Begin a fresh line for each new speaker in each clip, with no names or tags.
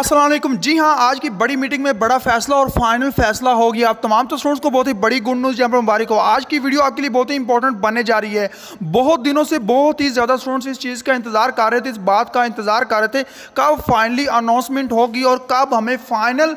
असलम जी हाँ आज की बड़ी मीटिंग में बड़ा फैसला और फाइनल फैसला हो गया आप तमाम तो स्टूडेंट्स को बहुत ही बड़ी गुड न्यूज़, यहाँ पर मुबारक हो। आज की वीडियो आपके लिए बहुत ही इंपॉर्टेंट बनने जा रही है। बहुत दिनों से बहुत ही ज़्यादा स्टूडेंट्स इस चीज़ का इंतज़ार कर रहे थे, इस बात का इंतज़ार कर रहे थे, कब फाइनली अनाउंसमेंट होगी और कब हमें फाइनल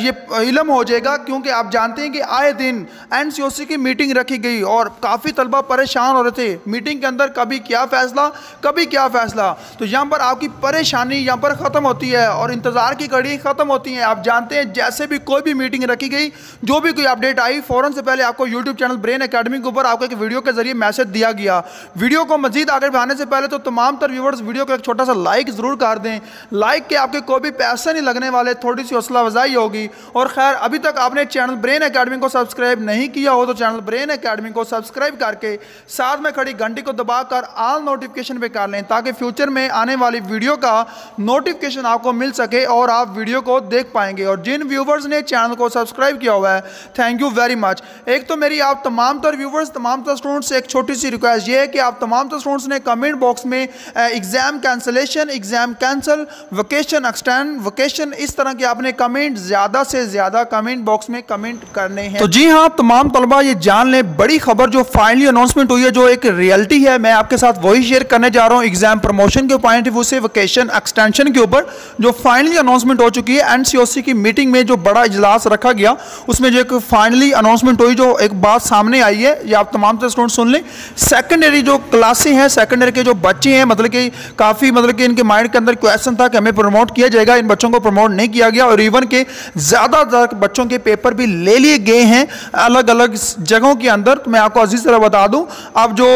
ये इलम हो जाएगा, क्योंकि आप जानते हैं कि आए दिन एनसीओसी की मीटिंग रखी गई और काफ़ी तलबा परेशान हो रहे थे। मीटिंग के अंदर कभी क्या फैसला, कभी क्या फैसला। तो यहाँ पर आपकी परेशानी यहाँ पर ख़त्म होती है और इंतज़ार की कड़ी ख़त्म होती है। आप जानते हैं, जैसे भी कोई भी मीटिंग रखी गई, जो भी कोई अपडेट आई, फ़ौरन से पहले आपको यूट्यूब चैनल ब्रेन अकेडमी के ऊपर आपको एक वीडियो के ज़रिए मैसेज दिया गया। वीडियो को मजीद आगे बढ़ाने से पहले तो तमाम तर व्यूवर्स वीडियो को एक छोटा सा लाइक ज़रूर कर दें। लाइक के आपके कोई भी पैसे नहीं लगने वाले थोड़ी सी हौसला अफजाई होगी। और खैर, अभी तक आपने चैनल ब्रेन अकेडमी को सब्सक्राइब नहीं किया हो तो चैनल ब्रेन अकेडमी को सब्सक्राइब करके साथ में खड़ी घंटी को दबाकर ऑल नोटिफिकेशन पे कर लें, ताकि फ्यूचर में आने वाली वीडियो का नोटिफिकेशन आपको मिल सके। और आप वीडियो को देख पाएँगे। और जिन व्यूवर्स ने चैनल को सब्सक्राइब किया हुआ है थैंक यू वेरी मच एक तो मेरी आप तमाम तर व्यूवर्स तमाम तर स्टूडेंट्स से एक छोटी सी रिक्वेस्ट ये है कि आप तमाम तर स्टूडेंट्स ने कमेंट बॉक्स में exam cancellation exam cancel vacation extend vacation इस तरह के आपने कमेंट ज़्यादा से ज़्यादा कमेंट बॉक्स में कमेंट करने हैं। तो जी हाँ तमाम तलबा ये जान लें, बड़ी खबर जो फाइनली अनाउंसमेंट हुई है, जो एक रियलिटी है, मैं आपके साथ वही शेयर करने जा रहा हूँ एग्ज़ाम प्रमोशन के पॉइंट ऑफ़ व्यू से वोकेशन एक्सटेंशन के ऊपर, जो फाइनली अनाउंसमेंट हो चुकी है एनसीओसी की मीटिंग में जो बड़ा इजलास रखा गया, उसमें जो एक फाइनली अनाउंसमेंट हुई, जो एक बात सामने आई है, ये आप तमाम स्टूडेंट सुन लें। सेकेंडरी जो क्लासें हैं सेकेंडरी के जो बच्चे हैं मतलब कि काफ़ी मतलब कि इनके माइंड के अंदर क्वेश्चन था कि हमें प्रमोट किया जाएगा। इन बच्चों को प्रमोट नहीं किया गया, और इवन के ज़्यादातर बच्चों के पेपर भी ले लिए गए हैं अलग अलग जगहों के अंदर। तो मैं आपको अज़ीज़ तरह बता दूँ, अब जो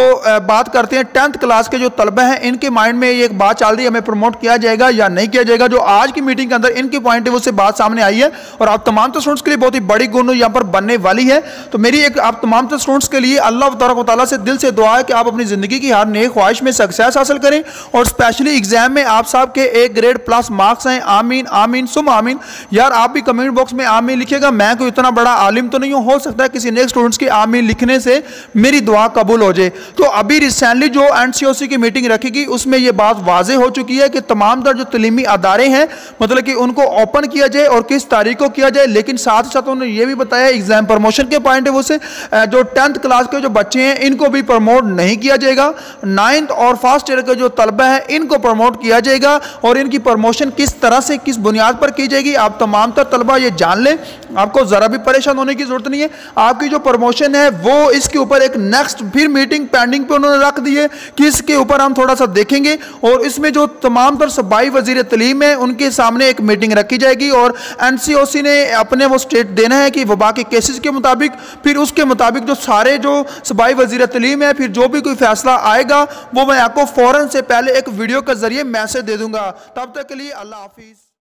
बात करते हैं टेंथ क्लास के जो तलबे हैं, इनके माइंड में ये एक बात चल रही है, हमें प्रमोट किया जाएगा या नहीं किया जाएगा, जो आज की मीटिंग के अंदर इनके पॉइंट से बात सामने आई है और आप तमाम तो स्टूडेंट्स के लिए बहुत ही बड़ी गुण यहाँ पर बनने वाली है। तो मेरी एक आप तमाम तो स्टूडेंट्स के लिए अल्लाह तला से दिल से दुआ है कि आप अपनी ज़िंदगी की हर नई ख्वाहिश में सक्सेस हासिल करें और स्पेशली एग्ज़ाम में आप साहब के एक ग्रेड प्लस मार्क्स हैं। आमीन आमीन, सुम आमीन। यार आप भी कमेंट बॉक्स में आमीन लिखिएगा। मैं कोई इतना बड़ा आलिम तो नहीं हूँ। हो सकता है किसी नेक्स्ट स्टूडेंट्स की आमीन लिखने से मेरी दुआ कबूल हो जाए। तो अभी रिसेंटली जो एनसीओसी की मीटिंग रखेगी उसमें यह बात वाजे हो चुकी है कि तमाम दर जो तलीमी अदारे हैं मतलब कि उनको ओपन किया जाए और किस तारीख को किया जाए, लेकिन साथ ही साथ उन्होंने ये भी बताया एग्ज़ाम प्रमोशन के पॉइंट ऑफ़ से जो टेंथ क्लास के जो बच्चे हैं, इनको भी प्रमोट नहीं किया जाएगा। नाइन्थ और फ़र्स्ट ईयर के जो तलबा हैं, इनको प्रमोट किया जाएगा और इनकी प्रमोशन किस तरह से, किस बुनियाद पर की जाएगी, आप तमाम तर तलबा ये जान लें। आपको ज़रा भी परेशान होने की ज़रूरत नहीं है। आपकी जो प्रमोशन है, वो इसके ऊपर एक नेक्स्ट फिर मीटिंग पेंडिंग पे उन्होंने रख दी है, कि इसके ऊपर हम थोड़ा सा देखेंगे। और इसमें जो तमाम तर सबाई वज़ीर तलीम है, उनके सामने एक मीटिंग रखी जाएगी और एनसीओसी ने अपने वो स्टेट देना है कि वबा के केसेस के मुताबिक, फिर उसके मुताबिक जो सारे जो सबाई वज़ीर तलीम है, फिर जो भी कोई फैसला आएगा, वो मैं आपको फ़ौरन से पहले एक वीडियो के ज़रिए मैसेज दे दूँगा। तब तक के लिए अल्लाह हाफिज़।